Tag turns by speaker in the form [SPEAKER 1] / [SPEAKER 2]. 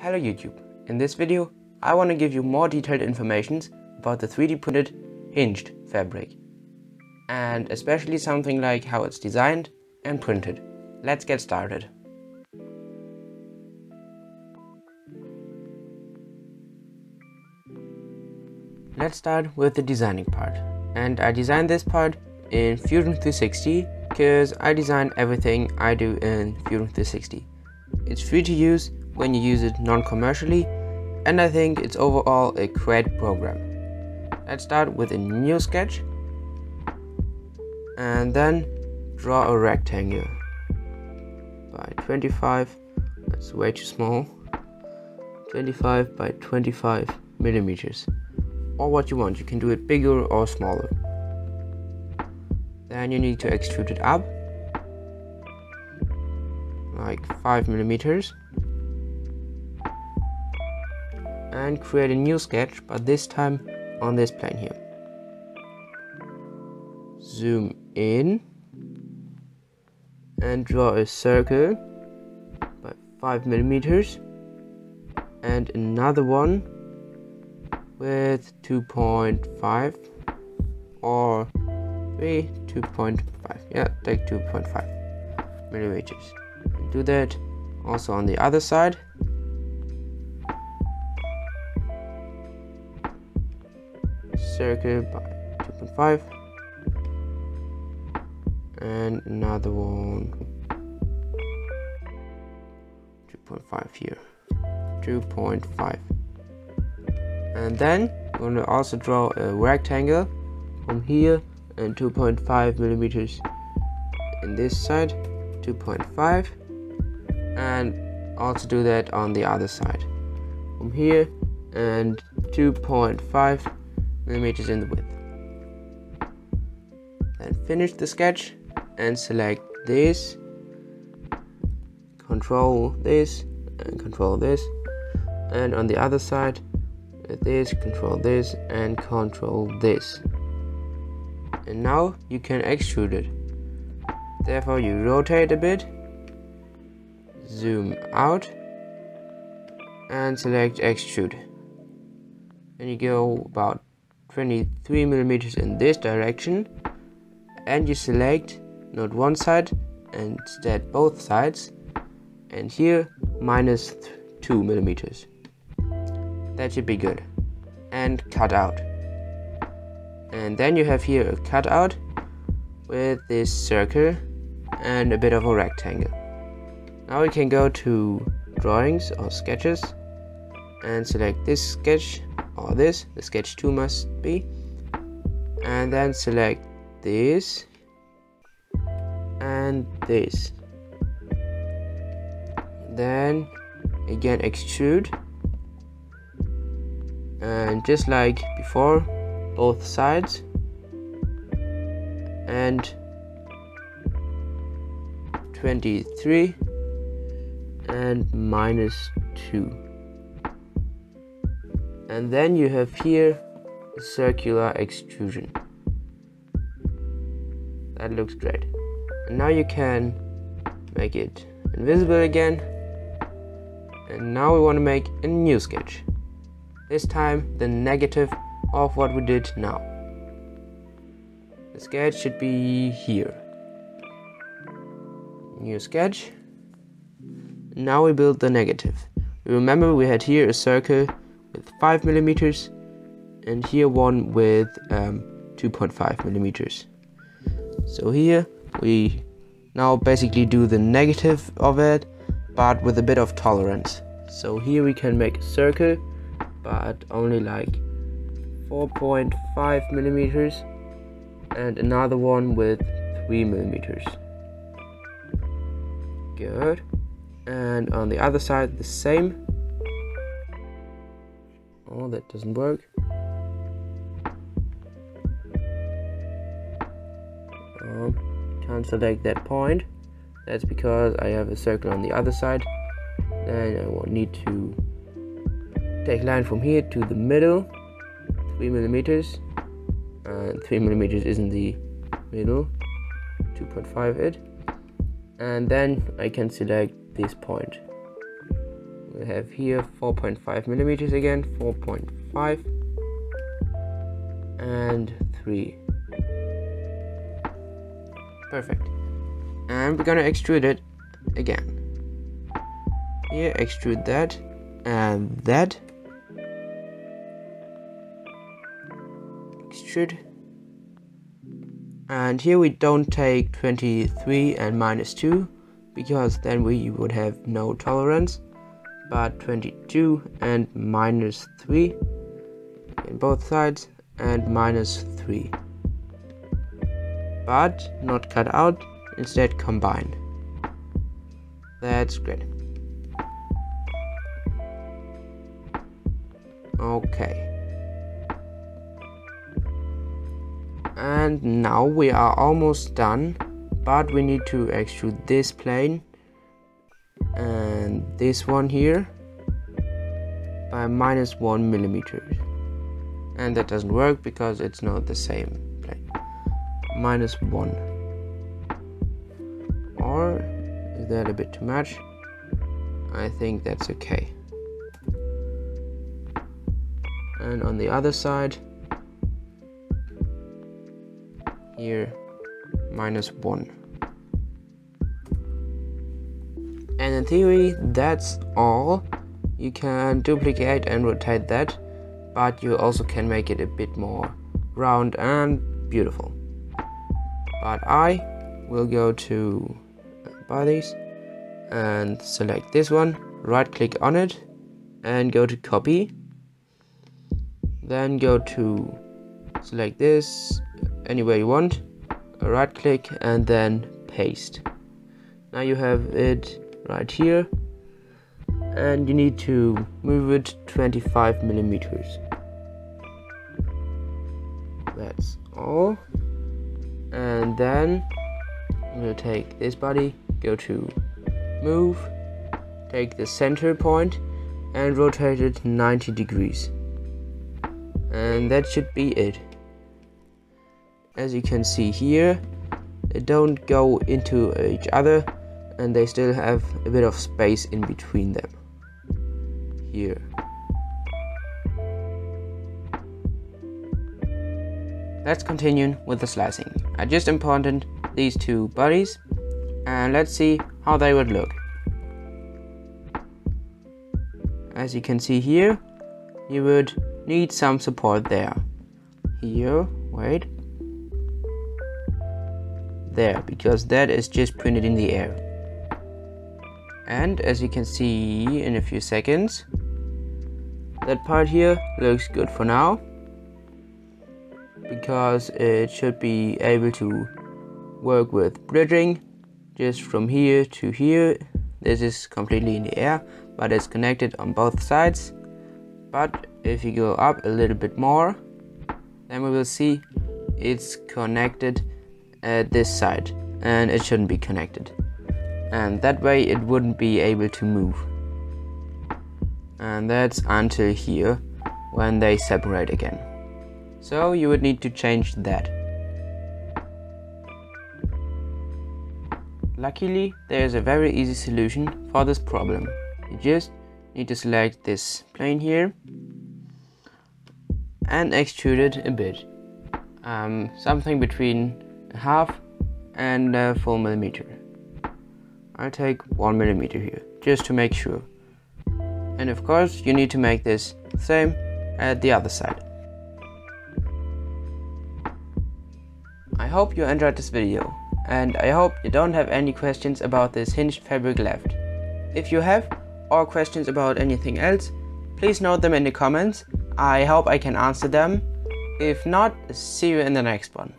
[SPEAKER 1] Hello YouTube. In this video, I want to give you more detailed information about the 3D printed hinged fabric. And especially something like how it's designed and printed. Let's get started. Let's start with the designing part. And I designed this part in Fusion 360 because I design everything I do in Fusion 360. It's free to use when you use it non-commercially and I think it's overall a great program. Let's start with a new sketch and then draw a rectangle. By 25 that's way too small. 25 by 25 millimeters. Or what you want you can do it bigger or smaller. Then you need to extrude it up like 5 millimeters and create a new sketch but this time on this plane here. Zoom in and draw a circle by 5 millimeters and another one with 2.5 or 3 2.5 yeah take 2.5 millimeters. Do that also on the other side circle by 2.5 and another one. 2.5 here. 2.5 and then we're going to also draw a rectangle from here and 2.5 millimeters in this side. 2.5 and also do that on the other side. From here and 2.5 millimeters in the width. Then finish the sketch and select this, control this, and control this. And on the other side, this, control this, and control this. And now you can extrude it. Therefore, you rotate a bit, zoom out, and select extrude. And you go about 23 millimeters in this direction and you select not one side and instead both sides and here minus 2 millimeters. That should be good. And cut out. And then you have here a cutout with this circle and a bit of a rectangle. Now we can go to drawings or sketches and select this sketch or this. The sketch 2 must be. And then select this. And this. Then again extrude. And just like before both sides. And 23 and minus 2 and then you have here circular extrusion. That looks great. And now you can make it invisible again. And now we want to make a new sketch. This time the negative of what we did now. The sketch should be here. New sketch. Now we build the negative. Remember we had here a circle with 5 millimeters and here one with um, 2.5 millimeters. So here we now basically do the negative of it but with a bit of tolerance. So here we can make a circle but only like 4.5 millimeters and another one with 3 millimeters. Good. And on the other side the same Oh, that doesn't work. Um, can't select that point. That's because I have a circle on the other side. Then I will need to take line from here to the middle, 3 millimeters. And 3 millimeters isn't the middle, 2.5 it. And then I can select this point have here 4.5 millimeters again 4.5 and 3 perfect. And we're gonna extrude it again. Here extrude that and that. Extrude. And here we don't take 23 and minus 2 because then we would have no tolerance but 22 and minus 3 in both sides and minus 3 but not cut out instead combined. That's great. Okay. And now we are almost done but we need to extrude this plane and this one here by minus one millimeter and that doesn't work because it's not the same plane. Minus one. Or is that a bit too much? I think that's okay. And on the other side here minus 1 and in theory that's all. You can duplicate and rotate that but you also can make it a bit more round and beautiful. But I will go to uh, bodies and select this one right click on it and go to copy. Then go to select this anywhere you want right click and then paste. Now you have it right here. And you need to move it 25 millimeters. That's all. And then we'll take this body go to move take the center point and rotate it 90 degrees. And that should be it. As you can see here they don't go into each other and they still have a bit of space in between them. Here. Let's continue with the slicing. I just imported these two bodies and let's see how they would look. As you can see here you would need some support there. Here wait. There because that is just printed in the air and as you can see in a few seconds that part here looks good for now because it should be able to work with bridging just from here to here. This is completely in the air but it's connected on both sides. But if you go up a little bit more then we will see it's connected at this side and it shouldn't be connected and that way it wouldn't be able to move. And that's until here when they separate again. So you would need to change that. Luckily there is a very easy solution for this problem. You just need to select this plane here and extrude it a bit. Um, something between half and a full millimeter. I'll take one millimeter here, just to make sure. And of course, you need to make this same at the other side. I hope you enjoyed this video, and I hope you don't have any questions about this hinged fabric left. If you have, or questions about anything else, please note them in the comments. I hope I can answer them. If not, see you in the next one.